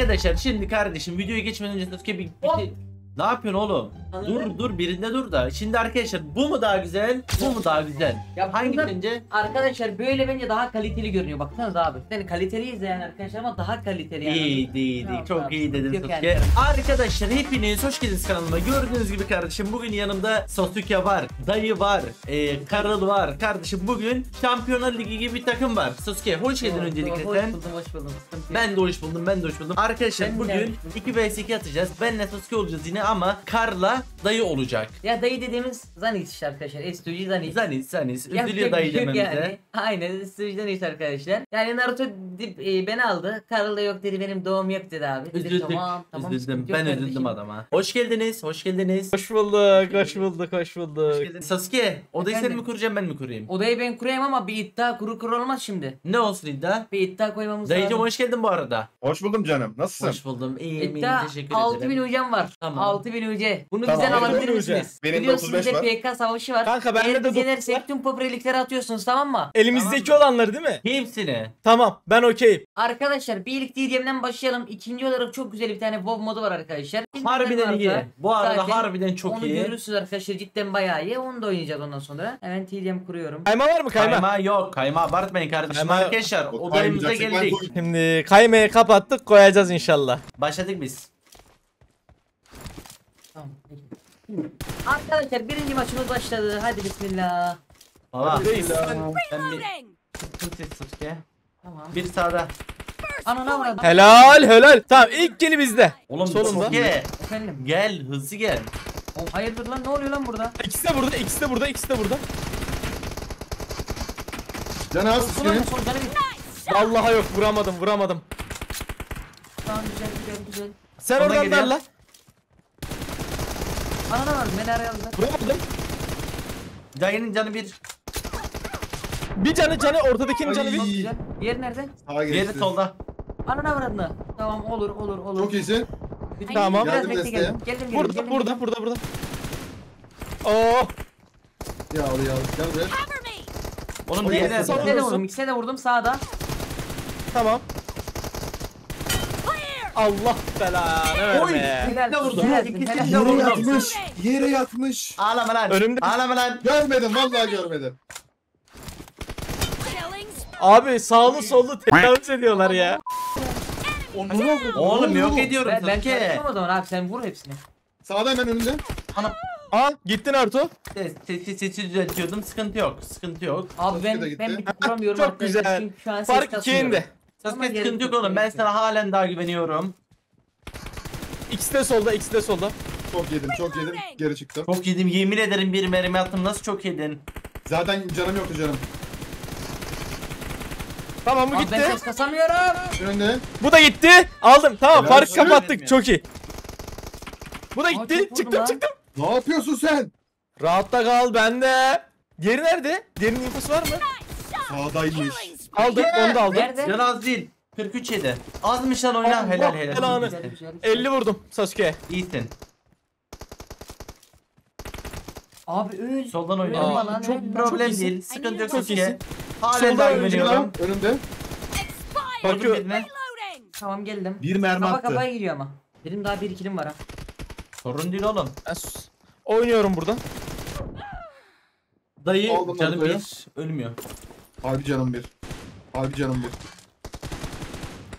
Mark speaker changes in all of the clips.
Speaker 1: Arkadaşlar şimdi kardeşim videoya geçmeden önce Sasuke bir, bir şey- Ne yapıyorsun oğlum?
Speaker 2: Anladın
Speaker 1: Dur
Speaker 2: mı?
Speaker 1: dur birinde dur da. Şimdi arkadaşlar bu mu daha güzel? Bu mu daha güzel?
Speaker 2: Ya
Speaker 1: Hangi
Speaker 2: bundan-
Speaker 1: bence?
Speaker 2: Arkadaşlar böyle bence daha kaliteli görünüyor. Baksanıza abi. Yani kaliteli izleyen arkadaşlar ama daha kaliteli yani.
Speaker 1: İyi iyi iyi çok
Speaker 2: tamam,
Speaker 1: iyi dedin
Speaker 2: yani.
Speaker 1: Arkadaşlar hepiniz hoş geldiniz kanalıma. Gördüğünüz gibi kardeşim bugün yanımda Sasuke var, dayı var, e, Karıl var. Kardeşim bugün Şampiyonlar Ligi gibi bir takım var. Sasuke hoş geldin
Speaker 2: Doğru,
Speaker 1: öncelikle
Speaker 2: doğru.
Speaker 1: sen.
Speaker 2: Hoş buldum hoş buldum.
Speaker 1: Ben de hoş buldum, ben de hoş buldum. Arkadaşlar
Speaker 2: Ben
Speaker 1: bugün
Speaker 2: hoş buldum.
Speaker 1: 2 vs 2 atacağız. Benle Sasuke olacağız yine ama Karla dayı olacak.
Speaker 2: Ya dayı dediğimiz Zanix işte arkadaşlar. Estuji Zanix.
Speaker 1: Zanis, Zanis.
Speaker 2: Yapacak
Speaker 1: Üzülüyor dayı
Speaker 2: şey
Speaker 1: dememize.
Speaker 2: Yani. Aynen Estuji Zanix arkadaşlar. Yani Naruto dip, e, beni aldı. Karıl da yok dedi benim doğum yok dedi abi.
Speaker 1: Üzüldük,
Speaker 2: Tamam tamam.
Speaker 1: üzüldüm. Ben
Speaker 2: kardeşim.
Speaker 1: üzüldüm adama. Hoş geldiniz, hoş geldiniz.
Speaker 3: Hoş bulduk, hoş bulduk, hoş bulduk.
Speaker 1: Hoş geldiniz. Sasuke, odayı sen mi kuracaksın ben mi kurayım?
Speaker 2: Odayı ben kurayım ama bir iddia kuru kuru olmaz şimdi.
Speaker 1: Ne olsun iddia?
Speaker 2: Bir iddia koymamız
Speaker 1: Dayıcım
Speaker 2: lazım.
Speaker 1: hoş geldin bu arada.
Speaker 4: Hoş buldum canım. Nasılsın?
Speaker 1: Hoş buldum. İyiyim,
Speaker 2: İddia
Speaker 1: iyiyim. Teşekkür
Speaker 2: 6000
Speaker 1: ederim.
Speaker 2: hocam var.
Speaker 1: Tamam.
Speaker 2: 6000 UC. Bunu bizden
Speaker 4: benim
Speaker 2: alabilir misiniz?
Speaker 4: Benim
Speaker 2: Biliyorsunuz
Speaker 4: 35 var.
Speaker 2: bizde PK savaşı var.
Speaker 3: Kanka, bende de
Speaker 2: biz yenersek tüm popülerlikleri atıyorsunuz tamam mı?
Speaker 3: Elimizdeki olanları değil mi?
Speaker 1: Hepsini.
Speaker 3: Tamam, ben okeyim.
Speaker 2: Arkadaşlar birlik DDM'den başlayalım. İkinci olarak çok güzel bir tane WoW modu var arkadaşlar.
Speaker 1: Harbiden
Speaker 2: Varsa
Speaker 1: iyi. Bu arada
Speaker 2: zaten
Speaker 1: harbiden çok
Speaker 2: onu
Speaker 1: iyi.
Speaker 2: görürsünüz arkadaşlar cidden bayağı iyi. Onu da oynayacağız ondan sonra. Hemen TDM kuruyorum.
Speaker 3: Kayma var mı kayma?
Speaker 1: Kayma yok. Kayma abartmayın kardeşim.
Speaker 3: Kayma-
Speaker 1: Arkadaşlar
Speaker 4: kaymayacaksak ben
Speaker 1: geldik.
Speaker 3: Şimdi kaymayı kapattık, koyacağız inşallah.
Speaker 1: Başladık biz.
Speaker 2: Tamam. Arkadaşlar birinci maçımız başladı. Hadi bismillah.
Speaker 1: Baba. Ben bir Tut ses Sasuke.
Speaker 2: Tamam.
Speaker 1: Bir sağda.
Speaker 2: Anana vuralım.
Speaker 3: Helal, helal. Tamam, ilk geli bizde.
Speaker 1: Oğlum
Speaker 3: Solunda.
Speaker 1: Sasuke.
Speaker 2: Efendim.
Speaker 1: Gel hızlı gel.
Speaker 2: Oğlum hayırdır lan ne oluyor lan burada?
Speaker 3: İkisi de burada, ikisi de burada, ikisi de burada.
Speaker 4: Can az
Speaker 2: canı bir.
Speaker 3: Vallahi yok, vuramadım, vuramadım.
Speaker 2: Tamam güzel güzel güzel.
Speaker 3: Sen
Speaker 1: Ona
Speaker 3: oradan
Speaker 1: geliyor.
Speaker 3: darla.
Speaker 2: Anana var beni araya aldılar.
Speaker 3: Vuramadım.
Speaker 1: Dayının canı bir.
Speaker 3: Bir canı canı, ortadakinin canı bir.
Speaker 2: Güzel. Yer nerede?
Speaker 4: Sağa
Speaker 1: Diğeri
Speaker 4: geçti.
Speaker 1: solda.
Speaker 2: Anana var adına. Tamam olur olur olur.
Speaker 4: Çok iyisin.
Speaker 2: Bir-
Speaker 3: Tamam.
Speaker 2: Biraz
Speaker 4: Geldim
Speaker 2: bekle
Speaker 4: desteğe.
Speaker 2: geldim. Geldim geldim.
Speaker 3: Burada,
Speaker 2: geldim,
Speaker 3: burada,
Speaker 2: geldim.
Speaker 3: burada, burada. Oo,
Speaker 4: Ya al ya. Gel buraya.
Speaker 1: Oğlum
Speaker 4: O
Speaker 1: diğeri
Speaker 4: yakın.
Speaker 1: nerede?
Speaker 2: İkisine de vurdum. İkisine de vurdum sağda.
Speaker 3: tamam. Allah belanı
Speaker 1: Oy.
Speaker 3: verme.
Speaker 2: Helal.
Speaker 1: Ne vurdum?
Speaker 2: Helal,
Speaker 1: İkisini
Speaker 2: helal.
Speaker 1: de
Speaker 4: Yere
Speaker 1: vurdum.
Speaker 4: yatmış. Yere yatmış.
Speaker 1: Ağlama lan.
Speaker 3: Önümde-
Speaker 1: Ağlama lan.
Speaker 4: Görmedim vallahi görmedim.
Speaker 3: Abi sağlı sollu tecavüz ediyorlar ya.
Speaker 1: Oğlum yok ediyorum
Speaker 2: Ben, ben çalışmam o zaman abi sen vur hepsini.
Speaker 4: Sağda hemen önünde.
Speaker 3: Aa gitti Naruto.
Speaker 1: Ses, sesi, sesi düzeltiyordum. Sıkıntı yok. Sıkıntı yok.
Speaker 2: Abi ben
Speaker 4: da gitti.
Speaker 2: ben bir vuramıyorum
Speaker 3: Çok güzel.
Speaker 2: çünkü şu an ses
Speaker 3: Fark
Speaker 2: kasmıyorum.
Speaker 3: ikinde.
Speaker 1: Sasuke sıkıntı yok oğlum. Ben sana halen daha güveniyorum.
Speaker 3: İkisi de solda, ikisi de solda.
Speaker 4: Çok yedim çok yedim. Geri çıktım.
Speaker 1: Çok yedim. Yemin ederim bir mermi attım. Nasıl çok yedin?
Speaker 4: Zaten canım yoktu canım.
Speaker 3: Tamam bu
Speaker 2: Abi ben
Speaker 3: gitti.
Speaker 2: ses kasamıyorum.
Speaker 4: Önünde.
Speaker 3: Bu da gitti. Aldım. Tamam
Speaker 4: Helal
Speaker 3: farkı
Speaker 4: olsun.
Speaker 3: kapattık. Çok iyi. Bu da
Speaker 2: Aa,
Speaker 3: gitti.
Speaker 2: çok vurdum
Speaker 3: çıktım
Speaker 2: lan.
Speaker 3: çıktım.
Speaker 4: Ne yapıyorsun sen?
Speaker 3: Rahatta kal bende. Diğeri nerede? Diğerinin infosu var mı?
Speaker 4: Sağdaymış.
Speaker 3: Aldım onu da aldım.
Speaker 2: Nerede?
Speaker 1: Can az değil. 43 yedi. Azmış lan oyna.
Speaker 3: Allah
Speaker 1: helal helal.
Speaker 3: belanı.
Speaker 2: Güzel,
Speaker 1: İyisin.
Speaker 2: güzel, güzel.
Speaker 3: 50 vurdum Sasuke.
Speaker 1: İyisin.
Speaker 2: Abi öl.
Speaker 1: Soldan oyna.
Speaker 2: lan,
Speaker 3: çok-.
Speaker 1: Problem
Speaker 3: iyisin.
Speaker 1: değil. Sıkıntı yok
Speaker 3: Çok
Speaker 1: Sasuke.
Speaker 3: iyisin.
Speaker 1: Halen
Speaker 3: oyuncu
Speaker 1: güveniyorum.
Speaker 4: Önümde.
Speaker 3: Bakıyor.
Speaker 2: Tamam geldim.
Speaker 4: Bir mermi
Speaker 2: Kafa
Speaker 4: attı.
Speaker 2: kafaya giriyor ama. Benim daha bir kilim var ha.
Speaker 1: Sorun değil oğlum.
Speaker 3: Ben sus- oynuyorum burada.
Speaker 1: Dayı
Speaker 4: Aldım
Speaker 1: canı
Speaker 4: Naruto'yu.
Speaker 1: bir. Ölmüyor.
Speaker 4: Harbi canım bir. Harbi canım bir.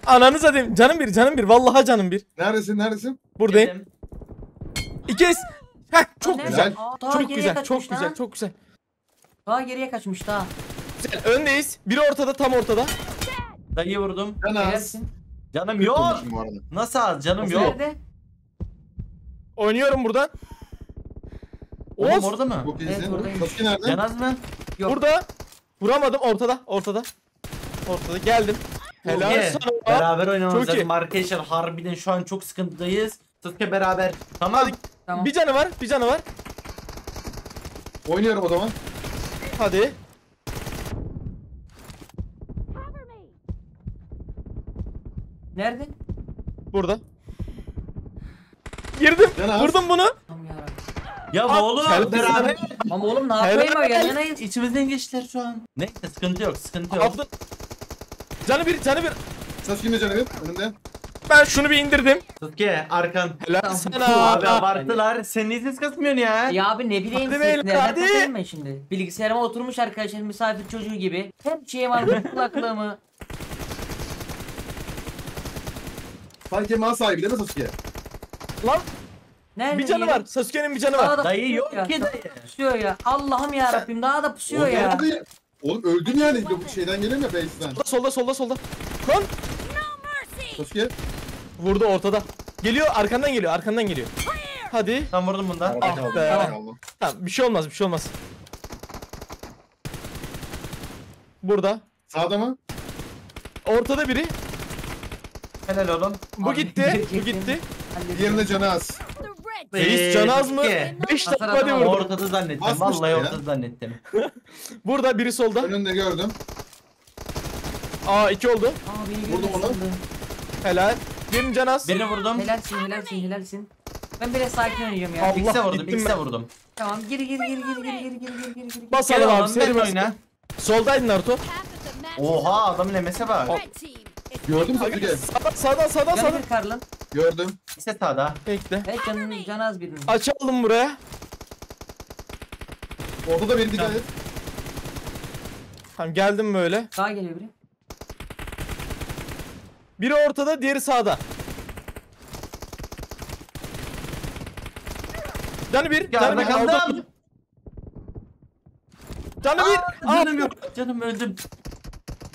Speaker 3: Ananı satayım. Canım bir, canım bir. Vallahi canım bir.
Speaker 4: Neredesin neredesin?
Speaker 3: Buradayım.
Speaker 1: Geldim.
Speaker 3: İkez. Heh çok
Speaker 2: Nerede?
Speaker 3: güzel.
Speaker 2: Aa, daha
Speaker 3: Çok
Speaker 2: geriye
Speaker 3: güzel,
Speaker 2: kaçmış
Speaker 3: çok güzel,
Speaker 2: lan.
Speaker 3: çok güzel.
Speaker 2: Daha geriye kaçmış daha.
Speaker 3: Güzel. Öndeyiz. Biri ortada, tam ortada.
Speaker 1: Dayı vurdum.
Speaker 4: Can az.
Speaker 1: Canım yok.
Speaker 4: Konuşayım bu arada.
Speaker 1: Nasıl az? Canım
Speaker 2: Nasıl
Speaker 1: yok.
Speaker 2: Nerede?
Speaker 3: Oynuyorum buradan.
Speaker 1: Oğlum orada mı?
Speaker 4: Çok
Speaker 2: Evet,
Speaker 4: nerede?
Speaker 1: Can az mı?
Speaker 2: Yok.
Speaker 3: Burada. Vuramadım ortada, ortada. Ortada geldim. Helal sana.
Speaker 1: Beraber oynamamız
Speaker 3: Çok iyi.
Speaker 1: lazım arkadaşlar. Harbiden şu an çok sıkıntıdayız. Sasuke beraber. Tamam.
Speaker 3: Hadi.
Speaker 2: Tamam.
Speaker 3: Bir canı var, bir canı var.
Speaker 4: Oynuyorum o zaman.
Speaker 3: Hadi.
Speaker 2: Nerede?
Speaker 3: Burada. Girdim.
Speaker 4: Can az.
Speaker 3: Vurdum bunu.
Speaker 2: Tamam.
Speaker 1: Ya
Speaker 3: Aa,
Speaker 1: oğlum
Speaker 3: kelbis
Speaker 1: beraber.
Speaker 2: Ama oğlum ne yapayım
Speaker 3: Helal.
Speaker 2: yan yanayız.
Speaker 1: İçimizden geçtiler şu an. Neyse sıkıntı yok sıkıntı yok.
Speaker 3: Aldın. Canı bir, canı bir.
Speaker 4: Sasuke'nin de canı bir. Önünde.
Speaker 3: Ben şunu bir indirdim.
Speaker 1: Sasuke arkan.
Speaker 3: Helal sana.
Speaker 1: Abi abarttılar. Senin niye ses kasmıyorsun ya?
Speaker 2: Ya abi ne bileyim
Speaker 3: Hadi
Speaker 2: siz
Speaker 3: hadi.
Speaker 2: takayım ben şimdi? Bilgisayarıma oturmuş arkadaşlar misafir çocuğu gibi. Her şeyim aldım kulaklığımı.
Speaker 4: Sanki mal sahibi değil mi Sasuke?
Speaker 3: Lan
Speaker 2: Nerede
Speaker 3: bir canı var. Sasuke'nin bir canı var.
Speaker 2: Daha da
Speaker 1: Dayı yok
Speaker 2: ya,
Speaker 1: ki
Speaker 2: daha
Speaker 1: dayı.
Speaker 2: Pusuyor ya. Allah'ım ya Rabbim daha da pusuyor ya.
Speaker 4: Oğlum öldün yani. Bu şeyden ya base'den.
Speaker 3: Solda solda solda. Lan
Speaker 4: Sasuke.
Speaker 3: vurdu ortada. Geliyor arkandan geliyor arkandan geliyor. Hadi.
Speaker 1: Tam vurdum bundan.
Speaker 3: Ah be.
Speaker 4: kaldım.
Speaker 3: Tamam bir şey olmaz bir şey olmaz. Burada.
Speaker 4: Sağda mı?
Speaker 3: Ortada biri.
Speaker 1: Helal oğlum.
Speaker 3: Bu
Speaker 2: Abi,
Speaker 3: gitti. Bu gitti.
Speaker 4: Diğerinde canı az.
Speaker 3: Reis canı az mı?
Speaker 1: Sasuke.
Speaker 3: 5
Speaker 2: Hasar
Speaker 3: tane hadi
Speaker 2: adam.
Speaker 3: vurdu.
Speaker 1: Ortada zannettim.
Speaker 4: Basmış
Speaker 1: Vallahi
Speaker 4: ya.
Speaker 1: ortada zannettim.
Speaker 3: Burada biri solda.
Speaker 4: Önünde gördüm.
Speaker 3: Aa iki oldu.
Speaker 2: Aa beni
Speaker 4: Vurdum onu.
Speaker 3: Helal. Birinin canı az.
Speaker 1: Birini vurdum.
Speaker 2: Helalsin helalsin helalsin. Ben biraz sakin oynayacağım ya.
Speaker 3: Allah,
Speaker 1: X'e vurdum. X'e
Speaker 3: ben.
Speaker 1: vurdum.
Speaker 2: Tamam geri geri geri geri geri geri geri geri geri.
Speaker 3: Basalım
Speaker 1: Gel
Speaker 3: abi seri
Speaker 1: oyna.
Speaker 3: Soldaydın Naruto.
Speaker 1: Oha adamın emese bak.
Speaker 4: Gördüm Sasuke.
Speaker 3: Sağdan sağdan sağdan
Speaker 2: Canı
Speaker 3: sağdan.
Speaker 2: bir karlın.
Speaker 4: Gördüm.
Speaker 1: İşte sağda.
Speaker 3: Bekle.
Speaker 2: Evet canın canı az birinin.
Speaker 3: Aç aldım buraya.
Speaker 4: Orada da beni dikkat et.
Speaker 3: Tamam geldim böyle.
Speaker 2: Sağa geliyor biri.
Speaker 3: Biri ortada, diğeri sağda. Canı bir, canı bir. Canı bir.
Speaker 1: Aa, Canım yok. Canım öldüm.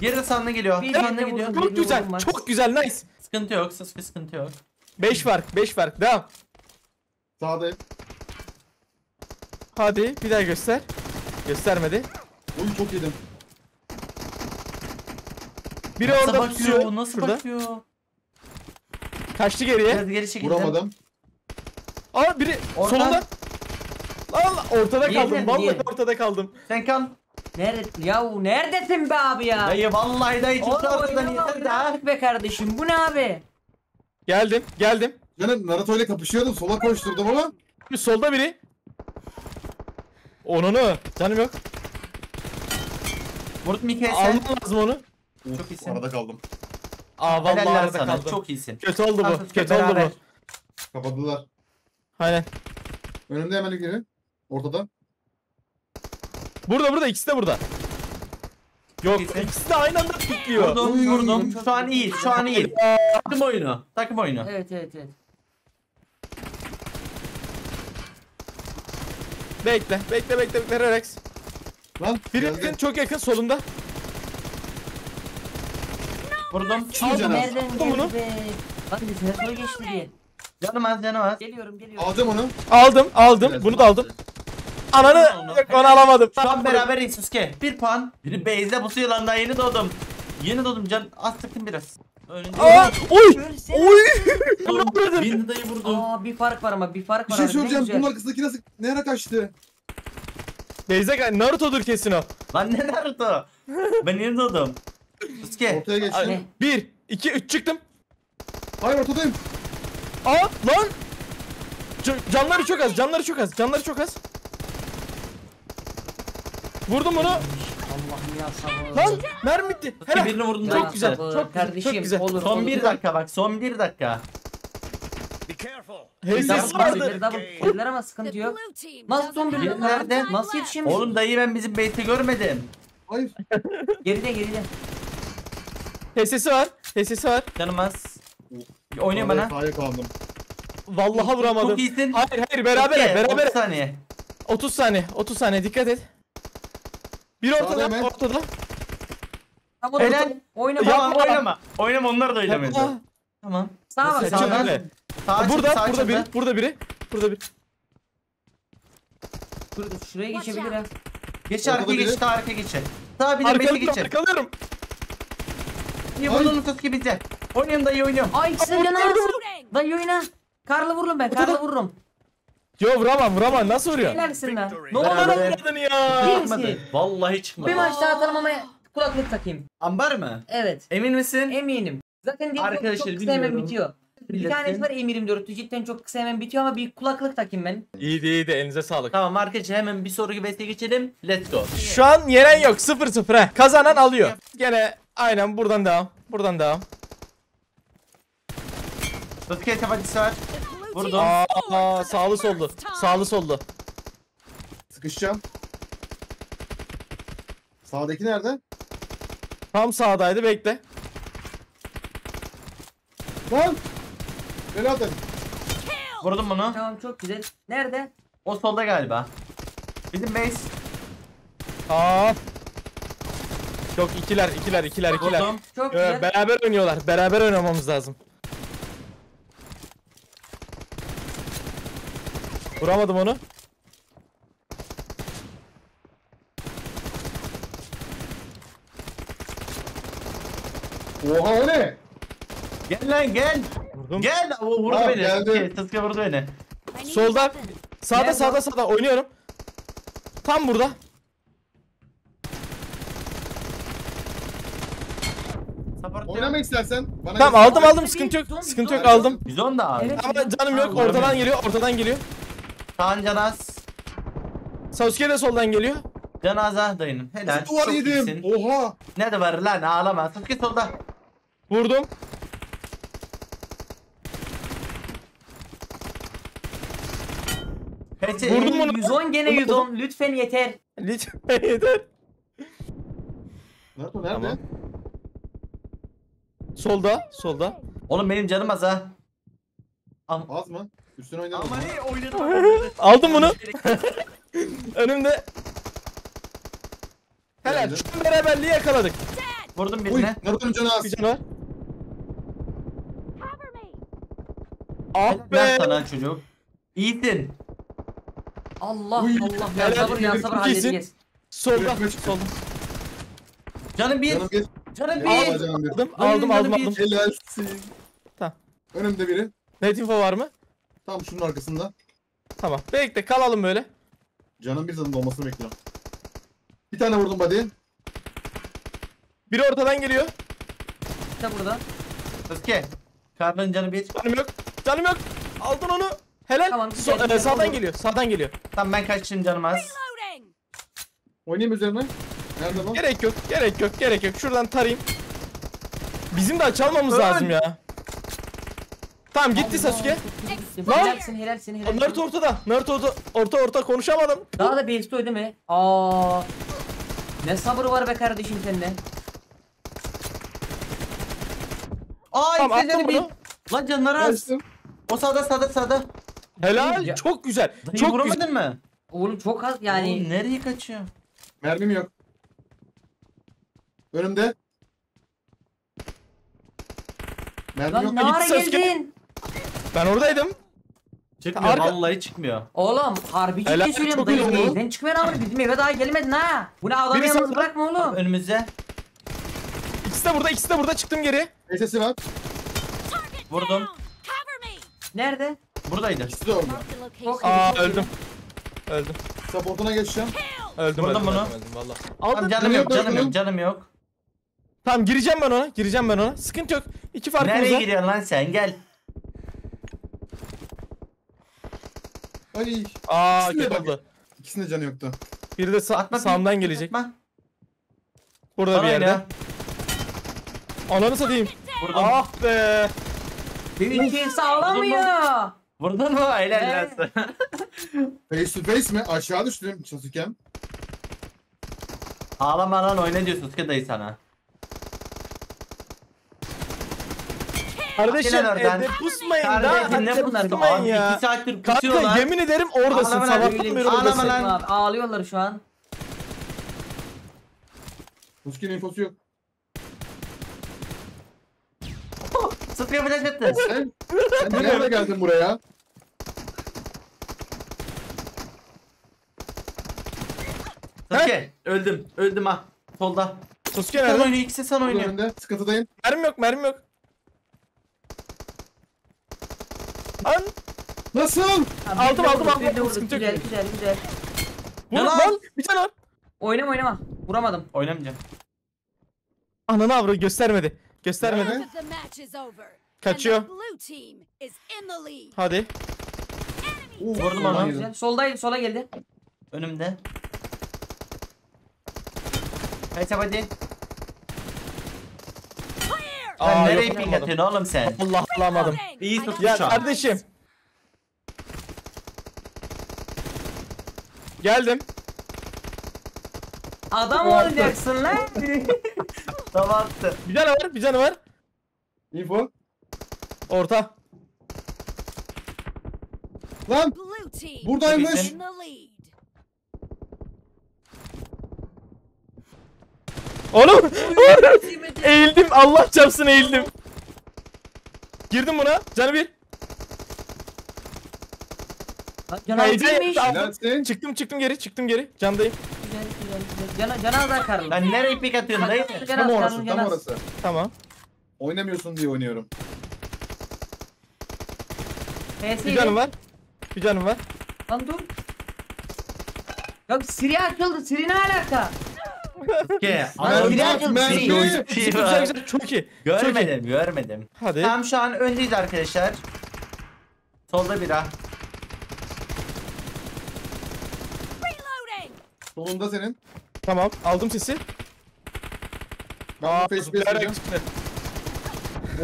Speaker 1: Geri sana geliyor.
Speaker 2: Bir
Speaker 1: Sana
Speaker 2: vurdum.
Speaker 3: Çok güzel, çok güzel, nice.
Speaker 1: Sıkıntı yok. Sıkıntı sıkıntı yok.
Speaker 3: 5 fark, 5 fark. Devam.
Speaker 4: Sağdayım.
Speaker 3: Hadi bir daha göster. Göstermedi.
Speaker 4: Oy çok yedim.
Speaker 3: Biri
Speaker 1: Nasıl
Speaker 3: orada
Speaker 1: bakıyor?
Speaker 3: pusuyor.
Speaker 1: Nasıl
Speaker 3: Şurada.
Speaker 1: bakıyor?
Speaker 3: Kaçtı geriye.
Speaker 1: Biraz geri çekildim.
Speaker 4: Vuramadım.
Speaker 3: Aa biri
Speaker 1: Orada.
Speaker 3: solunda. Lan ortada
Speaker 2: Niye
Speaker 3: kaldım.
Speaker 2: sen,
Speaker 3: Vallahi
Speaker 2: niye?
Speaker 3: ortada kaldım.
Speaker 1: Sen kal.
Speaker 2: Nerede? Yahu neredesin be abi ya?
Speaker 1: Dayı vallahi dayı çok
Speaker 2: oynama
Speaker 1: yeter daha.
Speaker 2: bırak be kardeşim. Bu ne abi?
Speaker 3: Geldim, geldim.
Speaker 4: Canım Naruto ile kapışıyordum. Sola koşturdum ama.
Speaker 3: Bir solda biri. Onunu. Canım yok.
Speaker 1: Vurdum iki ese.
Speaker 3: Almam lazım onu.
Speaker 1: Çok iyisin.
Speaker 4: Arada kaldım.
Speaker 3: Aa vallahi
Speaker 1: Helaller
Speaker 3: arada
Speaker 1: sana.
Speaker 3: kaldım.
Speaker 1: Çok iyisin.
Speaker 3: Kötü oldu bu.
Speaker 1: Sasuke
Speaker 3: Kötü oldu
Speaker 1: beraber.
Speaker 3: bu.
Speaker 4: Kapadılar.
Speaker 3: Aynen.
Speaker 4: Önümde hemen biri. Ortada.
Speaker 3: Burada burada ikisi de burada. Yok
Speaker 1: İyisin.
Speaker 3: ikisi de aynı anda pikliyor.
Speaker 1: Vurdum vurdum. Şu an iyi. Şu an iyi. Takım oyunu. Takım oyunu.
Speaker 2: Evet evet evet.
Speaker 3: Bekle bekle bekle bekle relax.
Speaker 4: Lan.
Speaker 3: Birinin
Speaker 4: geldi.
Speaker 3: çok yakın solunda.
Speaker 1: Vurdum.
Speaker 4: Al canım.
Speaker 2: Nereden
Speaker 3: Aldım bunu.
Speaker 2: geldi be? Biz ne soru geçti diye.
Speaker 1: Canım az canım az.
Speaker 2: Geliyorum geliyorum.
Speaker 4: Alacağım onu.
Speaker 3: Aldım aldım bunu da aldım. Ananı yok onu alamadım.
Speaker 1: Şu an beraberiz Sasuke. Bir puan. Biri base'de bu lan daha yeni doğdum. Yeni doğdum can. Az sıktım biraz. Önünde.
Speaker 3: Aa, oy oy.
Speaker 1: Vurdum. Bin dayı vurdu.
Speaker 2: Aa bir fark var ama bir fark
Speaker 4: Bir
Speaker 2: var.
Speaker 4: şey
Speaker 2: abi, ne
Speaker 4: söyleyeceğim.
Speaker 2: güzel.
Speaker 4: Bunun arkasındaki nasıl? Ne ara kaçtı?
Speaker 3: Beyza Naruto'dur kesin o.
Speaker 1: Lan ne Naruto? ben yeni doğdum. Sasuke.
Speaker 4: Ortaya geçti.
Speaker 2: Ne?
Speaker 3: Bir, iki, üç çıktım.
Speaker 4: Hayır ortadayım.
Speaker 3: Aa lan. Ca- canları çok az, canları çok az, canları çok az. Vurdum bunu.
Speaker 2: Allah'ım ya sabır.
Speaker 3: Lan mermi bitti. Helal.
Speaker 1: birini vurdum.
Speaker 3: Çok güzel, çok güzel,
Speaker 2: Kardeşim
Speaker 3: çok güzel.
Speaker 2: olur.
Speaker 1: Son
Speaker 2: olur.
Speaker 1: bir dakika bak. Son bir dakika.
Speaker 2: Double,
Speaker 3: vardı.
Speaker 2: Kediler ama sıkıntı yok. Bir
Speaker 1: Biri nerede?
Speaker 2: Nasıl yetişemiş?
Speaker 1: Oğlum dayı ben bizim base'i görmedim.
Speaker 4: Hayır.
Speaker 2: Geride geride.
Speaker 3: HSS var. HSS var.
Speaker 1: Canım az. Oynayın bana.
Speaker 4: Sahaya kaldım.
Speaker 3: Vallahi vuramadım.
Speaker 1: Çok iyisin.
Speaker 3: Hayır hayır berabere
Speaker 1: Sasuke,
Speaker 3: berabere.
Speaker 1: 30 saniye.
Speaker 3: 30 saniye 30 saniye dikkat et. Bir
Speaker 4: Sağda
Speaker 3: ortada
Speaker 4: hemen.
Speaker 3: ortada.
Speaker 2: Tamam
Speaker 1: Helal.
Speaker 2: oynama. Oynama.
Speaker 1: Tamam oynama. Oynama onlar da oynamıyor.
Speaker 3: Aa,
Speaker 1: Tamam.
Speaker 2: Sağa bak.
Speaker 1: Sağdan.
Speaker 2: Sağdan.
Speaker 3: öyle. Burada
Speaker 1: sağ
Speaker 3: burada biri burada biri burada biri.
Speaker 2: Dur dur şuraya geçebilir ha.
Speaker 1: Geç arkaya geç. Sağ arkaya geç. Sağ bir de base'e
Speaker 3: Arkalıyorum
Speaker 1: geç.
Speaker 3: arkalıyorum.
Speaker 1: İyi
Speaker 4: Ay.
Speaker 1: vurdun Sasuke bize. Oynuyorum dayı oynuyorum.
Speaker 2: Ay ikisini canı az. Dayı oyna. Karlı vururum ben. Karlı vururum.
Speaker 3: Yo vuramam vuramam nasıl vuruyor?
Speaker 2: Helalsin lan.
Speaker 3: Ne oldu lan vurdun ya?
Speaker 2: İyi
Speaker 1: Çıkmadı. Vallahi çıkmadı.
Speaker 2: Bir maç daha atalım ama kulaklık takayım.
Speaker 1: Ambar mı?
Speaker 2: Evet.
Speaker 1: Emin misin?
Speaker 2: Eminim. Zaten diğer
Speaker 1: Arkadaşlar,
Speaker 2: çok kısa hemen bitiyor. Bir tanesi var M24 cidden çok kısa hemen bitiyor ama bir kulaklık takayım ben.
Speaker 3: İyiydi iyiydi elinize sağlık.
Speaker 1: Tamam arkadaşlar hemen bir sonraki beste geçelim. Let's go.
Speaker 3: Şu an yenen yok 0-0 he. Kazanan alıyor. Gene aynen buradan devam. Buradan devam.
Speaker 1: Sasuke tabancası var. Vurdum.
Speaker 3: Aa, sağlı sollu. Sağlı sollu.
Speaker 4: Sıkışacağım. Sağdaki nerede?
Speaker 3: Tam sağdaydı bekle.
Speaker 4: Lan! Bela atın.
Speaker 1: Vurdum bunu.
Speaker 2: Tamam çok güzel. Nerede?
Speaker 1: O solda galiba. Bizim base.
Speaker 3: Aa. Yok ikiler ikiler ikiler ikiler.
Speaker 1: Vurdum.
Speaker 2: Çok güzel.
Speaker 3: beraber oynuyorlar. Beraber oynamamız lazım. Vuramadım onu.
Speaker 4: Oha o ne?
Speaker 1: Gel lan gel.
Speaker 3: Vurdum.
Speaker 1: Gel. O vurdu
Speaker 4: Ha,
Speaker 1: beni.
Speaker 4: geldi.
Speaker 1: Sasuke, Sasuke vurdu beni.
Speaker 3: Solda. Sağda
Speaker 2: Nerede
Speaker 3: sağda sağda oynuyorum. Tam burada.
Speaker 1: Support
Speaker 4: Oynama istersen. Bana
Speaker 3: Tamam aldım aldım sıkıntı yok. Sıkıntı yok aldım.
Speaker 1: Bizon da abi.
Speaker 3: Ama canım yok. Ortadan geliyor. Ortadan geliyor.
Speaker 1: Kaan Canaz.
Speaker 3: Sasuke de soldan geliyor.
Speaker 1: Cenaze dayının. Helal.
Speaker 4: Duvar
Speaker 1: Çok
Speaker 4: yedim.
Speaker 1: iyisin.
Speaker 4: Oha.
Speaker 1: Ne de var lan ağlama. Sasuke solda.
Speaker 3: Vurdum.
Speaker 1: Peki.
Speaker 3: Vurdum bunu.
Speaker 2: 110 gene
Speaker 3: Vurdum.
Speaker 2: 110. Lütfen yeter.
Speaker 3: Lütfen yeter.
Speaker 4: Nerede nerede?
Speaker 3: Tamam. Solda. Solda.
Speaker 1: Oğlum benim canım az ha. Am
Speaker 4: Az mı? Üstüne oynayalım.
Speaker 1: Ama ne oynadım.
Speaker 3: Aldım bunu. Önümde. Helal.
Speaker 4: Geldi.
Speaker 3: Şu beraberliği yakaladık.
Speaker 1: Vurdum
Speaker 4: Uy,
Speaker 1: birine.
Speaker 4: Naruto'nun canı az.
Speaker 3: Bir can var. Ah be.
Speaker 1: sana çocuk. İyisin.
Speaker 2: Allah
Speaker 4: Uy,
Speaker 2: Allah. Ya sabır ya sabır halledeceğiz.
Speaker 3: Solda. Solda.
Speaker 1: Canım bir.
Speaker 4: Canım bir.
Speaker 1: Canım bir.
Speaker 3: Aldım aldım aldım aldım.
Speaker 4: Helalsin.
Speaker 3: Tamam.
Speaker 4: Önümde biri.
Speaker 3: Net info var mı?
Speaker 4: Tam şunun arkasında.
Speaker 3: Tamam. Bekle kalalım böyle.
Speaker 4: Canım bir zaten dolmasını bekliyorum. Bir tane vurdum body.
Speaker 3: Biri ortadan geliyor.
Speaker 2: İşte burada.
Speaker 1: Sasuke. Karnın canı bir.
Speaker 3: Canım yok. Canım yok. Aldın onu. Helal.
Speaker 2: Tamam,
Speaker 3: So-
Speaker 2: güzel,
Speaker 3: e,
Speaker 2: güzel,
Speaker 3: sağdan
Speaker 2: oldu.
Speaker 3: geliyor. Sağdan geliyor.
Speaker 1: Tamam ben kaçtım canım az.
Speaker 4: Oynayayım üzerine. Nerede bu?
Speaker 3: Gerek yok. Gerek yok. Gerek yok. Şuradan tarayayım. Bizim de açalmamız
Speaker 1: Öl.
Speaker 3: lazım ya. Tamam gitti Sasuke. Lan!
Speaker 2: Helalsin helalsin helalsin.
Speaker 3: Naruto ortada. Naruto orta orta, orta konuşamadım.
Speaker 2: Daha da bir değil mi? Aa. Ne sabır var be kardeşim sende.
Speaker 1: Aa
Speaker 3: Tamam attım
Speaker 1: bir. Lan canları az. O sağda sağda sağda.
Speaker 3: Helal.
Speaker 2: Ya-
Speaker 3: Çok güzel.
Speaker 1: Dayı
Speaker 3: Çok güzel.
Speaker 1: vuramadın mı?
Speaker 2: Oğlum çok az
Speaker 1: Oğlum
Speaker 2: yani.
Speaker 1: nereye kaçıyor?
Speaker 4: Mermim yok. Önümde. Mermim
Speaker 2: Lan
Speaker 4: yok.
Speaker 2: ne ara geldin?
Speaker 3: Ben oradaydım.
Speaker 1: Çıkmıyor
Speaker 3: Arka-
Speaker 1: vallahi çıkmıyor.
Speaker 2: Oğlum harbi ciddi
Speaker 3: Helal,
Speaker 2: söylüyorum
Speaker 3: çok
Speaker 2: dayı
Speaker 3: oldu.
Speaker 2: çıkmıyor ama bizim eve daha gelmedin ha. Bu ne adamı yalnız bırakma oğlum.
Speaker 1: Önümüzde.
Speaker 3: İkisi de burada. ikisi de burada. Çıktım geri.
Speaker 4: SS'i var.
Speaker 1: Vurdum.
Speaker 2: Nerede?
Speaker 1: Buradaydı.
Speaker 4: İkisi de orada.
Speaker 3: Aa öldüm. Öldüm.
Speaker 4: Supportuna geçeceğim.
Speaker 3: Öldüm.
Speaker 1: Vurdum
Speaker 3: öldüm,
Speaker 1: bunu.
Speaker 3: öldüm, öldüm valla.
Speaker 1: Tamam
Speaker 3: Aldım.
Speaker 1: canım yok
Speaker 4: Canım yok.
Speaker 1: canım yok.
Speaker 3: Tamam gireceğim ben ona. Gireceğim ben ona. Sıkıntı yok. İki farkımız
Speaker 1: Nereye
Speaker 3: var.
Speaker 1: gidiyorsun lan sen gel.
Speaker 4: Ay.
Speaker 3: Aa
Speaker 4: İkisinde
Speaker 3: kötü
Speaker 4: bak.
Speaker 3: oldu.
Speaker 4: İkisinde canı yoktu.
Speaker 3: Biri de sa-
Speaker 1: Atma,
Speaker 3: sağımdan gelecek.
Speaker 1: Atma.
Speaker 3: Burada bir
Speaker 1: Bana
Speaker 3: yerde.
Speaker 1: oyna.
Speaker 3: Ananı satayım.
Speaker 1: Vurdum.
Speaker 3: Ah be.
Speaker 2: Benimki sağlamıyor.
Speaker 1: Vurdun mu? Helal
Speaker 2: Evet.
Speaker 1: lan.
Speaker 4: Face to face mi? Aşağı düştüm Sasuke'm.
Speaker 1: Ağlama lan oyna diyor Sasuke dayı sana.
Speaker 3: Kardeşim evde pusmayın da.
Speaker 1: Kardeşim ne bunlar? Abi
Speaker 3: ya.
Speaker 1: iki saattir
Speaker 3: Kanka
Speaker 1: pusuyorlar.
Speaker 3: yemin ederim oradasın. Sabahtan beri
Speaker 1: Ağlama
Speaker 3: oradasın.
Speaker 1: lan.
Speaker 2: Ağlıyorlar şu an.
Speaker 4: Sasuke'nin infosu yok.
Speaker 1: Sasuke flash attı.
Speaker 4: Sen, sen nerede geldin buraya?
Speaker 1: Sasuke öldüm. Öldüm ha. Solda.
Speaker 3: Sasuke
Speaker 1: Sen
Speaker 3: nerede?
Speaker 1: oynuyor ikisi sen oynuyor.
Speaker 4: önünde. Sıkıntıdayım.
Speaker 3: Mermim yok mermim yok. Lan
Speaker 4: Nasıl?
Speaker 2: Abi,
Speaker 3: Aldım, aldım,
Speaker 2: vurduk,
Speaker 3: yok.
Speaker 2: Güzel güzel güzel.
Speaker 3: vur
Speaker 1: lan.
Speaker 3: lan bir tane var.
Speaker 2: Oynama oynama. Vuramadım.
Speaker 1: Oynamayacağım.
Speaker 3: Ananı avra göstermedi. Göstermedi. Kaçıyor. Hadi.
Speaker 4: Oo,
Speaker 1: Vurdum
Speaker 4: yedim.
Speaker 2: Güzel. Soldaydı sola geldi.
Speaker 1: Önümde. Kaç
Speaker 3: Aa,
Speaker 1: nereye
Speaker 3: yok, alamadım.
Speaker 1: atıyorsun oğlum sen?
Speaker 3: Allah alamadım.
Speaker 1: İyi tutmuş
Speaker 3: Ya
Speaker 1: şu an.
Speaker 3: kardeşim. Geldim.
Speaker 2: Adam olacaksın lan.
Speaker 1: Tamam attı.
Speaker 3: Bir tane var, bir tane var.
Speaker 4: Info.
Speaker 3: Orta.
Speaker 4: Lan
Speaker 5: Blue team
Speaker 4: buradaymış.
Speaker 5: in the lead.
Speaker 3: Oğlum! eğildim. Allah çarpsın eğildim. Girdim buna. Canı bir.
Speaker 2: Can.
Speaker 3: Çıktım çıktım geri çıktım geri. Candayım.
Speaker 2: Güzel güzel güzel. Can, can da Karl.
Speaker 1: Lan nereye pik atıyorsun dayı?
Speaker 2: Can
Speaker 4: Tam orası tam orası.
Speaker 3: Tamam.
Speaker 4: Oynamıyorsun diye oynuyorum.
Speaker 3: Bir
Speaker 2: PS'ydi.
Speaker 3: canım var. Bir canım var.
Speaker 2: Lan dur. Ya Siri açıldı. Siri ne alaka? Açıldı.
Speaker 4: mermi.
Speaker 2: Siri.
Speaker 1: Şey var.
Speaker 3: Çok iyi. Çok iyi.
Speaker 1: Görmedim görmedim.
Speaker 3: Hadi.
Speaker 1: Tam şu an öndeyiz arkadaşlar. Solda bir ha.
Speaker 5: Reloading.
Speaker 4: Solunda senin.
Speaker 3: Tamam. Aldım sesi.
Speaker 4: Ben bu face
Speaker 3: zıplayarak
Speaker 4: basacağım.
Speaker 3: çıktı.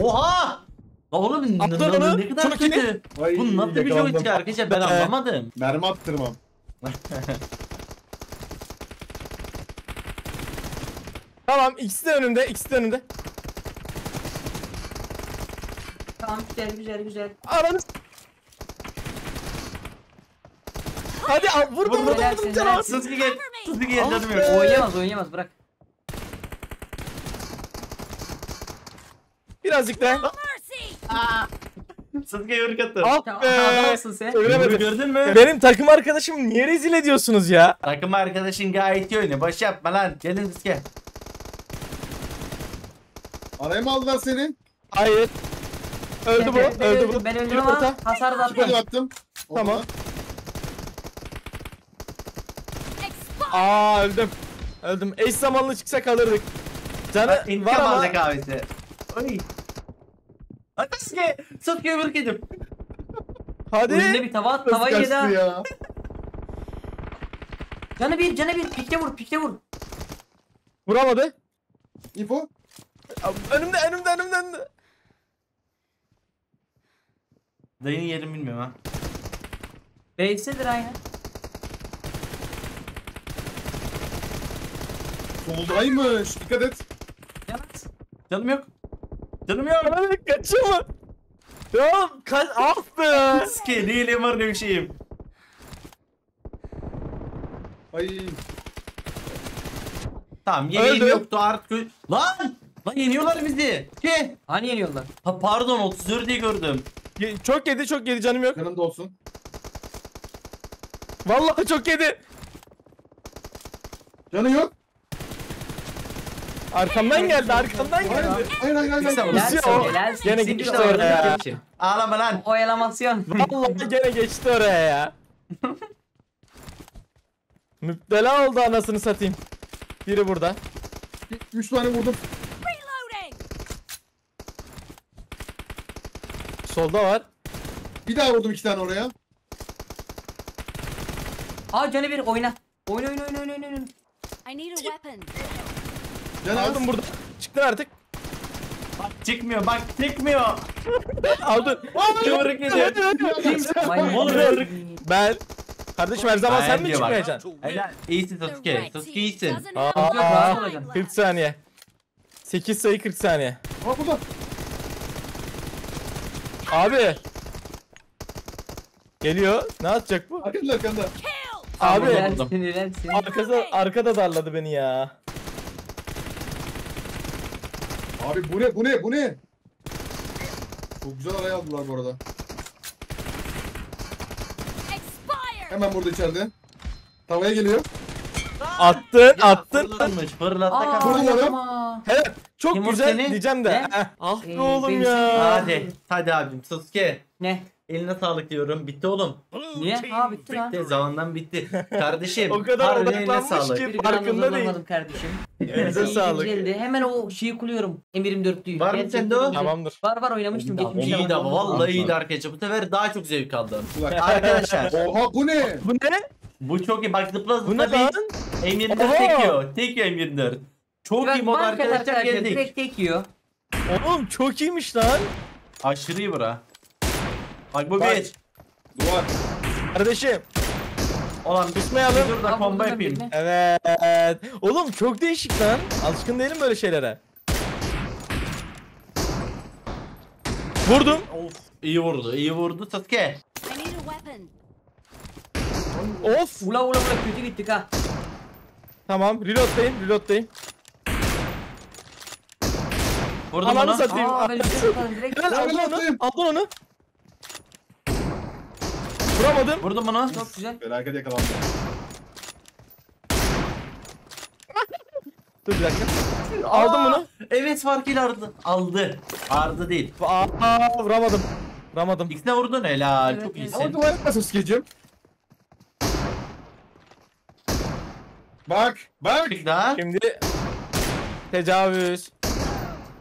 Speaker 1: Oha! La oğlum ne,
Speaker 3: Attın
Speaker 1: ne- kadar
Speaker 3: Çok iyi.
Speaker 1: kötü.
Speaker 4: Ay,
Speaker 1: Bu nasıl bir
Speaker 4: yakalandım.
Speaker 1: joystick arkadaşlar ben anlamadım.
Speaker 4: Mermi attırmam.
Speaker 3: Tamam. ikisi de önümde. ikisi de önümde.
Speaker 2: Tamam güzel güzel güzel.
Speaker 3: Aranız. Hadi al, vurdum
Speaker 1: Vurdum.
Speaker 3: vurdum vurdum
Speaker 2: helalsin.
Speaker 1: Sızgı gel. Sızgı gel canım
Speaker 3: be.
Speaker 1: yok.
Speaker 2: Oynayamaz oynayamaz bırak.
Speaker 3: Birazcık daha.
Speaker 5: Mercy.
Speaker 1: Sızgı yürü katı.
Speaker 2: Ya,
Speaker 3: Ah be. Ölemedim.
Speaker 1: gördün mü?
Speaker 3: Benim takım arkadaşım niye rezil ediyorsunuz ya?
Speaker 1: Takım arkadaşın gayet iyi oynuyor. Boş yapma lan. Gelin Sızgı.
Speaker 4: Araya mı aldılar seni?
Speaker 3: Hayır. Öldü bu.
Speaker 2: Ben- ben
Speaker 3: Öldü
Speaker 2: öldüm,
Speaker 3: bu.
Speaker 2: Ben öldüm ama
Speaker 3: orta.
Speaker 2: hasar da attım.
Speaker 4: attım.
Speaker 3: Tamam. Aa öldüm. Öldüm. Eş zamanlı çıksak alırdık. Canı var
Speaker 1: İntikam
Speaker 3: ama.
Speaker 1: aldı kahvesi. Oy. Hadi Sızgı. Sızgı'yı vur kedim.
Speaker 3: Hadi.
Speaker 2: Önüne bir tava
Speaker 4: Nasıl
Speaker 2: tavayı yedi ha.
Speaker 4: ya?
Speaker 2: Canı bir canı bir pikte vur pikte vur.
Speaker 3: Vuramadı.
Speaker 4: Info.
Speaker 3: Önümde önümde önümde önümde.
Speaker 1: Dayının yerini bilmiyorum ha.
Speaker 2: Base'dedir aynen.
Speaker 4: Soldaymış. Dikkat et.
Speaker 2: Yalnız.
Speaker 1: Canım yok. Canım yok.
Speaker 3: Bana kaçıyor mu? Ya kaç ah be.
Speaker 1: Değilim var ne şeyim.
Speaker 4: Ay.
Speaker 1: Tamam yemeğim
Speaker 3: Öldü.
Speaker 1: yoktu artık. Lan! Lan yeniyorlar bizi. Ki?
Speaker 2: Hani yeniyorlar.
Speaker 1: Ha pardon 34 diye gördüm.
Speaker 3: Ye- Çok yedi çok yedi canım yok.
Speaker 4: Yanında olsun.
Speaker 3: Vallahi çok yedi.
Speaker 4: Canı yok.
Speaker 3: Arkamdan geldi arkamdan
Speaker 4: Hayır
Speaker 3: geldi.
Speaker 4: hayır hayır. hayır.
Speaker 1: Sen
Speaker 2: Helalsin
Speaker 3: Kusuyor.
Speaker 2: helalsin.
Speaker 3: Gene gitmiş
Speaker 2: de
Speaker 3: oraya
Speaker 2: orada
Speaker 3: ya.
Speaker 1: Ağlama lan.
Speaker 2: Oyalamasyon.
Speaker 3: Vallahi gene geçti oraya ya. Müptela oldu anasını satayım. Biri burada.
Speaker 4: Üç tane vurdum.
Speaker 5: Reloading.
Speaker 3: Solda var.
Speaker 4: Bir daha vurdum iki tane oraya.
Speaker 2: Aa canı bir oyna. Oyna oyna oyna oyna oyna.
Speaker 5: I need a weapon.
Speaker 4: Can.
Speaker 3: Aldım burada. Çıktın artık.
Speaker 1: Bak çıkmıyor bak çıkmıyor.
Speaker 3: Aldın.
Speaker 1: Kıvırık gidiyor.
Speaker 2: Vay
Speaker 1: Oğlum.
Speaker 3: Ben. Kardeşim her zaman sen mi çıkmayacaksın?
Speaker 1: Helal. İyisin Sasuke. Sasuke iyisin.
Speaker 3: Aa,
Speaker 5: have
Speaker 2: rahat
Speaker 5: time
Speaker 2: olacaksın.
Speaker 3: 40 saniye. 8 sayı 40 saniye.
Speaker 4: Bak burada.
Speaker 3: Abi. Geliyor. Ne atacak bu?
Speaker 4: Arkanda arkanda.
Speaker 3: Abi.
Speaker 2: Helalsin.
Speaker 3: Arkada, arkada darladı beni ya.
Speaker 4: Abi bu ne bu ne bu ne? Çok güzel araya aldılar bu arada. Hemen burada içeride. Tavaya geliyor.
Speaker 3: Attın,
Speaker 1: Ya,
Speaker 3: attın.
Speaker 1: Fırlatmış. Fırlatta
Speaker 2: Aa
Speaker 1: kalmış.
Speaker 4: Vurdum onu.
Speaker 3: Çok
Speaker 1: o
Speaker 3: güzel diyeceğim de.
Speaker 2: Ne?
Speaker 3: Ah be
Speaker 2: Ee,
Speaker 3: oğlum ya.
Speaker 1: Hadi. Hadi abim Sasuke.
Speaker 2: Ne?
Speaker 1: Eline sağlık diyorum. Bitti oğlum.
Speaker 2: Niye? Ha bitti lan.
Speaker 1: Bitti. Zamandan bitti. Kardeşim.
Speaker 3: O kadar odaklanmış
Speaker 1: sağlık.
Speaker 3: ki. Farkında değil.
Speaker 2: kardeşim.
Speaker 3: Elinize
Speaker 2: İyi,
Speaker 3: sağlık.
Speaker 2: Güzeldi. Hemen o şeyi kuruyorum. Emirim dörtlüyü.
Speaker 1: Var mı sende o?
Speaker 3: Tamamdır.
Speaker 2: Var var oynamıştım geçmişte.
Speaker 1: İyiydi ama vallahi
Speaker 4: Tamam.
Speaker 1: iyiydi arkadaşlar. Bu sefer daha çok zevk aldım. Arkadaşlar
Speaker 4: Oha bu ne?
Speaker 3: Bu ne?
Speaker 1: bu çok iyi. Bak zıpla
Speaker 3: Bu ne
Speaker 1: zıpla
Speaker 3: lan?
Speaker 1: M24
Speaker 3: Oha!
Speaker 1: tekiyor. Tekiyor M24. Çok iyi mod arkadaşlar geldik.
Speaker 2: Direkt tek yiyor.
Speaker 3: Oğlum çok iyiymiş lan.
Speaker 1: Aşırı iyi bura. Bak bu
Speaker 3: Bak.
Speaker 1: bir.
Speaker 4: Duvar.
Speaker 3: Kardeşim.
Speaker 1: Olan bir
Speaker 3: Tutmayalım.
Speaker 1: dur da combo yapayım.
Speaker 3: Evet. Oğlum çok değişik lan. Alışkın değilim böyle şeylere. Vurdum.
Speaker 1: Of. İyi vurdu, iyi vurdu Sasuke.
Speaker 3: Of.
Speaker 2: Ula ula ula kötü gittik ha.
Speaker 3: Tamam. Reload'dayım. Reload'dayım.
Speaker 1: Vurdum
Speaker 3: Ananı
Speaker 1: onu.
Speaker 3: satayım.
Speaker 2: Aa ben direkt.
Speaker 3: Helal aldın onu. Aldın onu. Vuramadım.
Speaker 1: Vurdum onu.
Speaker 2: Çok güzel.
Speaker 4: Felaket yakalandı.
Speaker 3: Dur bir dakika. Aldım bunu.
Speaker 1: Evet farkıyla aldı. Aldı. Ardı değil.
Speaker 3: Aa, vuramadım. Vuramadım.
Speaker 1: İkisine vurdun helal.
Speaker 2: Evet,
Speaker 1: Çok
Speaker 2: evet.
Speaker 4: Ama
Speaker 1: iyisin.
Speaker 4: duvar yapma Sasuke'cim. Bak. Bak.
Speaker 1: Bir daha.
Speaker 3: Şimdi tecavüz.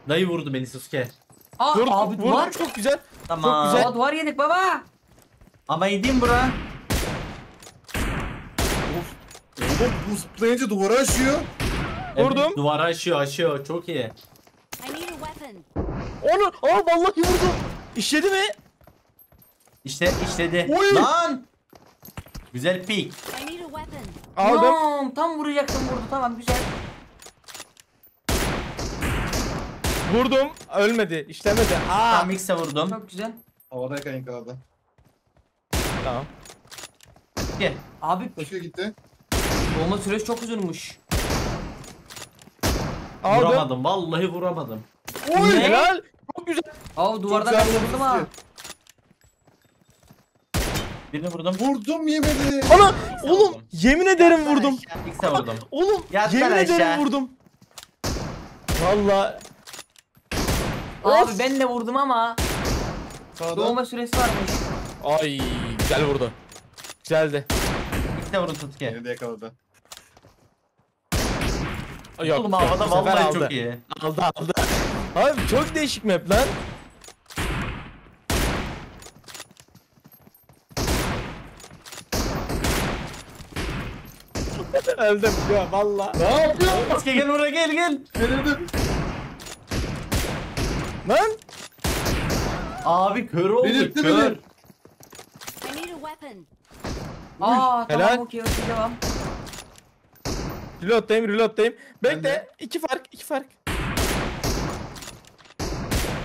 Speaker 1: Dayı vurdu beni Sasuke.
Speaker 2: Aa
Speaker 3: Vur,
Speaker 2: abi
Speaker 3: vurdum,
Speaker 2: duvar.
Speaker 3: çok güzel.
Speaker 1: Tamam.
Speaker 3: güzel.
Speaker 2: Aa duvar yedik baba.
Speaker 1: Ama yediğim bura.
Speaker 4: Oğlum bu zıplayınca duvara aşıyor.
Speaker 3: Vurdum.
Speaker 1: Evet, duvara aşıyor aşıyor. Çok iyi.
Speaker 3: Onu, aa vallahi vurdum. İşledi mi?
Speaker 1: İşte işledi.
Speaker 4: Oy!
Speaker 1: Lan. Güzel pik.
Speaker 3: Aldım.
Speaker 2: Tamam, tam vuracaktım vurdu tamam güzel.
Speaker 3: Vurdum. Ölmedi. İşlemedi. Aa.
Speaker 1: Tam X'e vurdum.
Speaker 2: Çok güzel.
Speaker 4: Havadayken yakaladı.
Speaker 3: Tamam.
Speaker 1: Gel.
Speaker 2: Abi
Speaker 4: Sasuke gitti.
Speaker 2: olma süresi çok uzunmuş.
Speaker 3: Aldım.
Speaker 1: Vuramadım. Vallahi vuramadım.
Speaker 3: Oy.
Speaker 2: Ne?
Speaker 3: Helal. Çok güzel.
Speaker 2: Aa duvardan
Speaker 4: güzel vurdun
Speaker 2: vurdum ha.
Speaker 1: Birini vurdum.
Speaker 4: Vurdum yemedi.
Speaker 3: Ana. Oğlum yemin ederim vurdum.
Speaker 1: X'e vurdum.
Speaker 3: Oğlum
Speaker 1: Yat
Speaker 3: yemin
Speaker 1: lan
Speaker 3: ederim
Speaker 1: aşağı.
Speaker 3: vurdum. Valla
Speaker 2: Abi ben de vurdum ama
Speaker 4: Sağda.
Speaker 2: doğma süresi varmış.
Speaker 3: Ay güzel vurdu. Güzeldi.
Speaker 1: X'e vurun Sasuke.
Speaker 4: Beni de yakaladı.
Speaker 3: Ay, Yok,
Speaker 1: Oğlum havada vallahi
Speaker 3: aldı.
Speaker 1: çok iyi.
Speaker 3: Aldı aldı. Abi çok değişik map lan. Öldüm ya valla.
Speaker 4: Ne yapıyorsun?
Speaker 1: Sasuke gel buraya gel gel.
Speaker 4: Delirdim.
Speaker 3: Lan
Speaker 1: Abi kör oldu
Speaker 4: Belirtti
Speaker 1: kör.
Speaker 4: beni.
Speaker 5: I need a weapon.
Speaker 2: Aa
Speaker 3: Helal.
Speaker 2: tamam okey okey devam.
Speaker 3: reload'dayım reload'dayım.
Speaker 4: Ben
Speaker 3: Bekle
Speaker 4: de.
Speaker 3: iki fark iki fark.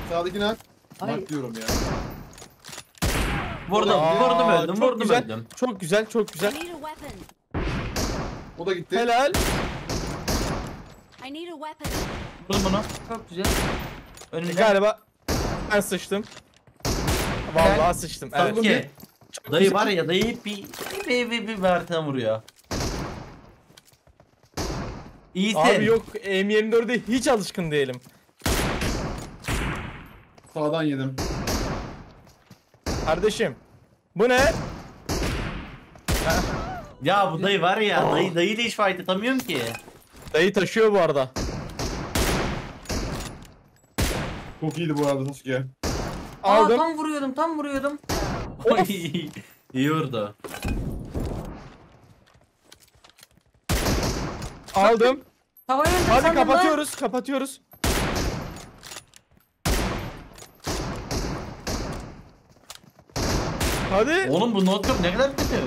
Speaker 4: Sağdakini at.
Speaker 2: Ay.
Speaker 4: Bak diyorum ya.
Speaker 1: Vurdum
Speaker 3: Aa,
Speaker 1: vurdum öldüm
Speaker 3: çok
Speaker 1: vurdum
Speaker 3: güzel,
Speaker 1: öldüm.
Speaker 3: Çok güzel çok
Speaker 5: I
Speaker 3: güzel.
Speaker 5: need a weapon.
Speaker 4: O da gitti.
Speaker 3: Helal.
Speaker 5: I need a weapon.
Speaker 1: Vurdum bunu.
Speaker 2: Çok güzel.
Speaker 1: Önünde.
Speaker 3: Galiba ben sıçtım. Vallahi sıçtım. Evet. Çok
Speaker 1: Dayı var ya dayı bir bir bir bir, verten vuruyor. İyisin.
Speaker 3: Abi yok M24'de hiç alışkın değilim.
Speaker 4: Sağdan yedim.
Speaker 3: Kardeşim. Bu ne?
Speaker 1: Ya bu dayı var ya dayı dayıyla hiç fight atamıyorum ki.
Speaker 3: Dayı taşıyor bu arada.
Speaker 4: Çok iyiydi bu arada Sasuke.
Speaker 2: Aa
Speaker 3: Aldım.
Speaker 2: tam vuruyordum tam vuruyordum.
Speaker 1: Oy, İyi vurdu.
Speaker 3: Aldım.
Speaker 2: Öldür
Speaker 3: Hadi
Speaker 2: sandım lan.
Speaker 3: kapatıyoruz, kapatıyoruz. Hadi.
Speaker 1: Oğlum bu notebook ne kadar kötü.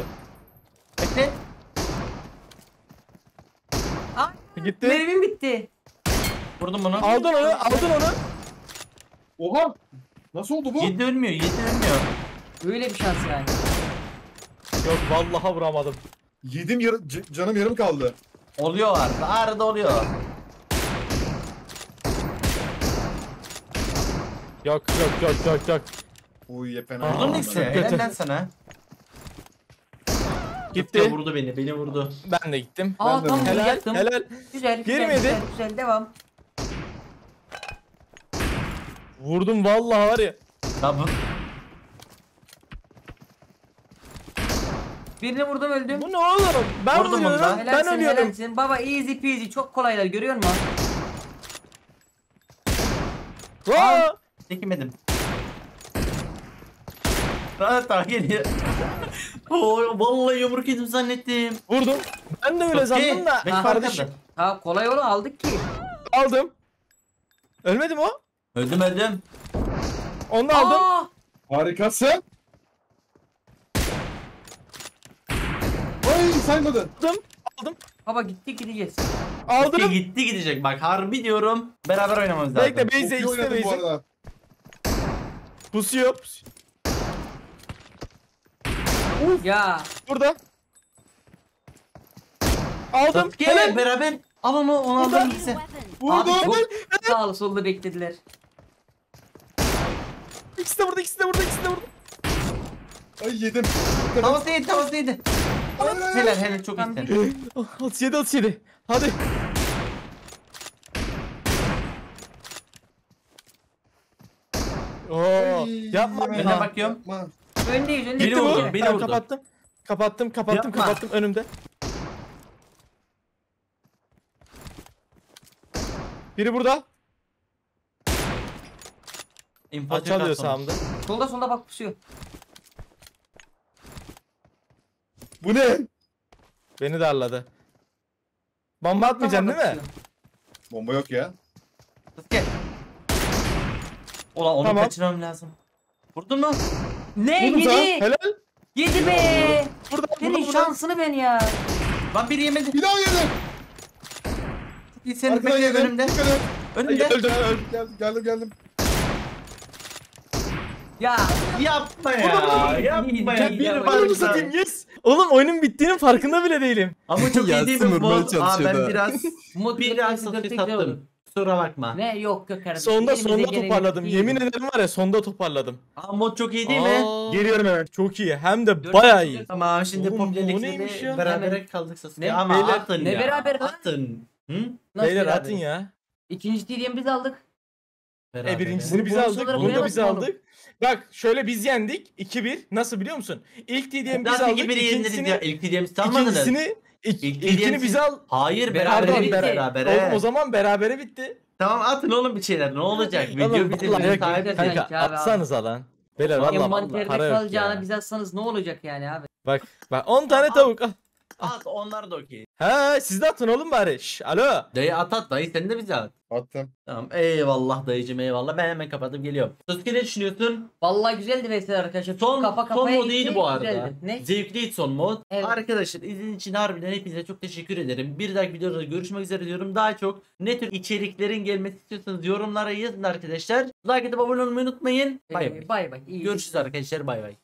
Speaker 1: Bekle.
Speaker 2: Aa,
Speaker 3: Gitti.
Speaker 2: Mermim bitti.
Speaker 1: Vurdum bunu.
Speaker 3: Aldın onu, aldın onu.
Speaker 4: Oha! Nasıl oldu bu?
Speaker 1: Yedi ölmüyor, yedi ölmüyor.
Speaker 2: Böyle bir şans yani.
Speaker 3: Yok vallahi vuramadım.
Speaker 4: Yedim yarı, canım yarım kaldı.
Speaker 1: Oluyor arada, arada oluyor.
Speaker 3: Yok yok yok yok yok.
Speaker 4: Uy ye fena.
Speaker 1: Vurdun ikisi. Helal lan sana.
Speaker 3: Gitti.
Speaker 1: Vurdu beni, beni vurdu.
Speaker 3: Ben de gittim.
Speaker 2: Aa
Speaker 4: Ben de
Speaker 2: tam
Speaker 4: vurdum.
Speaker 3: Helal, helal.
Speaker 2: Güzel güzel
Speaker 3: Girmedi.
Speaker 2: güzel güzel devam.
Speaker 3: Vurdum vallahi var ya.
Speaker 1: Tamam.
Speaker 2: Birini vurdum öldüm.
Speaker 3: Bu ne oğlum? Ben
Speaker 1: Vurdum bunu
Speaker 3: vuruyorum.
Speaker 1: da.
Speaker 3: Ben
Speaker 2: Helalsin
Speaker 3: ölüyorum.
Speaker 2: helalsin. Baba easy peasy çok kolaylar görüyor musun?
Speaker 3: Aa!
Speaker 1: Çekemedim. Daha daha geliyor. Oo, vallahi yumruk yedim zannettim.
Speaker 3: Vurdum. Ben de öyle sandım da.
Speaker 2: Aha,
Speaker 1: fark
Speaker 3: Kardeşim.
Speaker 2: Ha kolay oğlum aldık ki.
Speaker 3: Aldım. Ölmedi mi o?
Speaker 1: Öldüm öldüm.
Speaker 3: Onu da aldım.
Speaker 2: Aa!
Speaker 4: Harikasın. Ay saymadın.
Speaker 3: Aldım.
Speaker 2: Baba gitti gideceğiz.
Speaker 3: Aldım.
Speaker 1: Gitti, gitti gidecek bak harbi diyorum. Beraber oynamamız lazım.
Speaker 3: Bekle
Speaker 4: Çok iyi
Speaker 3: ikisi de
Speaker 4: bu
Speaker 3: Beyze.
Speaker 4: arada.
Speaker 3: Pusuyor. pusuyor.
Speaker 2: Ya.
Speaker 3: Burada. Aldım. Helal.
Speaker 1: beraber al onu onu al.
Speaker 2: Abi
Speaker 3: Vurdum.
Speaker 2: çok sağlı sollu beklediler.
Speaker 3: İkisi de burada, ikisi de burada, ikisi de burada.
Speaker 4: Ay yedim.
Speaker 1: Tavası yedi tavası yedi. Helal helal çok
Speaker 2: Tamam.
Speaker 1: iyisin.
Speaker 3: 37 37. Hadi. Oo, yapma.
Speaker 1: Önüne bakıyorum.
Speaker 4: Yapma.
Speaker 2: Öndeyiz öndeyiz.
Speaker 3: Bu.
Speaker 1: vurdu,
Speaker 3: Tamam,
Speaker 1: vurdu.
Speaker 3: Kapattım. Kapattım, kapattım,
Speaker 1: Yapma.
Speaker 3: kapattım önümde. Biri burada.
Speaker 1: İmposter
Speaker 3: Aç alıyor
Speaker 1: kalkmamış.
Speaker 3: sağımda.
Speaker 2: Solda solda bak pusuyor.
Speaker 4: Bu ne?
Speaker 3: Beni darladı. Bomba atmayacaksın değil mi?
Speaker 4: Bomba yok ya.
Speaker 1: Sasuke. Ulan onu
Speaker 3: Tamam.
Speaker 1: kaçırmam lazım. Vurdun mu?
Speaker 2: Ne yedi?
Speaker 3: Helal.
Speaker 2: Yedi be.
Speaker 3: Burada,
Speaker 2: Senin
Speaker 3: burada, burada.
Speaker 2: şansını ben ya.
Speaker 1: Lan biri yemedi.
Speaker 4: Bir daha yedim.
Speaker 1: Bir senin
Speaker 4: Arkadan
Speaker 1: bekle
Speaker 4: yedim.
Speaker 1: önümde. Önümde.
Speaker 4: Geldim geldim geldim.
Speaker 2: Ya.
Speaker 1: Yapma ya. Yapma ya.
Speaker 2: Ya
Speaker 1: Bir farkla.
Speaker 3: satayım yes. Oğlum oyunun bittiğinin farkında bile değilim.
Speaker 1: Ama çok
Speaker 3: Ya,
Speaker 1: iyi değil mi bu? Aa
Speaker 3: çalışıyor
Speaker 1: ben
Speaker 3: da.
Speaker 1: biraz
Speaker 2: Umut
Speaker 1: biraz satış sattım. Kusura bakma.
Speaker 2: Ne yok yok kardeşim.
Speaker 3: Sonda sonda toparladım. Yemin ederim var ya sonda toparladım.
Speaker 1: Aa mod çok iyi değil mi?
Speaker 3: Geliyorum hemen. Çok iyi. Hem de bayağı iyi.
Speaker 1: Tamam şimdi
Speaker 3: Oğlum,
Speaker 1: popüler
Speaker 3: bu neymiş
Speaker 1: ligde
Speaker 3: ya?
Speaker 1: berabere
Speaker 2: Hemen.
Speaker 1: kaldık Sasuke
Speaker 2: Ne?
Speaker 1: ama
Speaker 3: Beyler,
Speaker 1: atın
Speaker 2: ne
Speaker 1: ya.
Speaker 2: beraber lan?
Speaker 1: Hı?
Speaker 2: Nasıl
Speaker 3: Beyler
Speaker 2: beraber?
Speaker 3: atın ya.
Speaker 2: İkinci TD'yi biz aldık.
Speaker 3: E birincisini biz aldık. Bunu da biz aldık. Bak şöyle biz yendik. 2-1. Nasıl biliyor musun? İlk TD'yi biz aldık.
Speaker 1: iki biri yeniliriz ya?
Speaker 3: İkincisini,
Speaker 1: İlk TDM'si almadınız.
Speaker 3: ikincisini, ik,
Speaker 1: İlk
Speaker 3: ilkini
Speaker 1: TDM'si
Speaker 3: biz al.
Speaker 1: Hayır
Speaker 2: Berabere bitti.
Speaker 1: berabere.
Speaker 3: Oğlum o zaman berabere bitti.
Speaker 1: Tamam atın oğlum bir şeyler ne olacak? Video bizim
Speaker 3: yok.
Speaker 1: sahibi.
Speaker 2: Kanka,
Speaker 3: atsanıza lan. Beyler valla para yok
Speaker 2: kalacağına
Speaker 3: ya.
Speaker 2: biz atsanız ne olacak yani abi?
Speaker 3: Bak bak 10 tane tavuk. al.
Speaker 1: At onlar da okey.
Speaker 3: Ha siz de atın oğlum bari. Şş, alo.
Speaker 1: Dayı at at dayı sen de bize at.
Speaker 4: Attım.
Speaker 1: Tamam eyvallah dayıcım eyvallah ben hemen kapatıp geliyorum. Sasuke ne düşünüyorsun?
Speaker 2: Vallahi güzeldi Veysel arkadaşlar.
Speaker 1: Son,
Speaker 2: kafa
Speaker 1: son mod
Speaker 2: gitti,
Speaker 1: iyiydi bu arada.
Speaker 2: güzeldi. Ne?
Speaker 1: Zevkliydi son mod.
Speaker 2: Evet.
Speaker 1: Arkadaşlar izlediğiniz için harbiden hepinize çok teşekkür ederim. Bir dahaki videoda görüşmek üzere diyorum. Daha çok ne tür içeriklerin gelmesi istiyorsanız yorumlara yazın arkadaşlar. Like atıp abone olmayı unutmayın. Bay bay.
Speaker 2: Ee, Bay bay.
Speaker 1: Görüşürüz arkadaşlar bay bay.